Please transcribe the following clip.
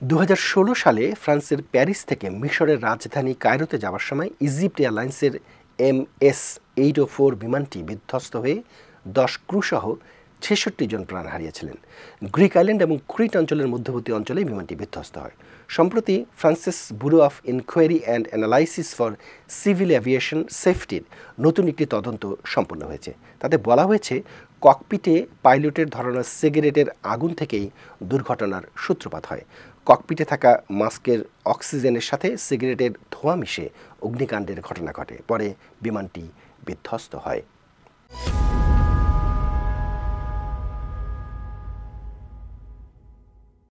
দু হাজার ষোলো সালে ফ্রান্সের প্যারিস থেকে মিশরের রাজধানী কায়রোতে যাওয়ার সময় ইজিপ্ট এয়ারলাইন্সের M S eight O four বিমানটি বিধ্বস্ত হয়ে দশ ক্রুসহ ছেষট্টি জন প্রাণ হারিয়েছিলেন। গ্রিক আইল্যান্ড এবং ক্রিট অঞ্চলের মধ্যবর্তী অঞ্চলে বিমানটি বিধ্বস্ত হয়। সম্প্রতি Francis bureau of inquiry and analysis for civil aviation সেফটির নতুন একটি তদন্ত সম্পন্ন হয়েছে। তাতে বলা হয়েছে, ককপিটে পাইলটের ধরানো সিগারেটের আগুন থেকেই দুর্ঘটনার সূত্রপাত হয়। ককপিটে থাকা মাস্কের অক্সিজেনের সাথে সিগারেটের ধোঁয়া মিশে অগ্নিকাণ্ডের ঘটনা ঘটে। পরে বিমানটি বিধ্বস্ত হয়।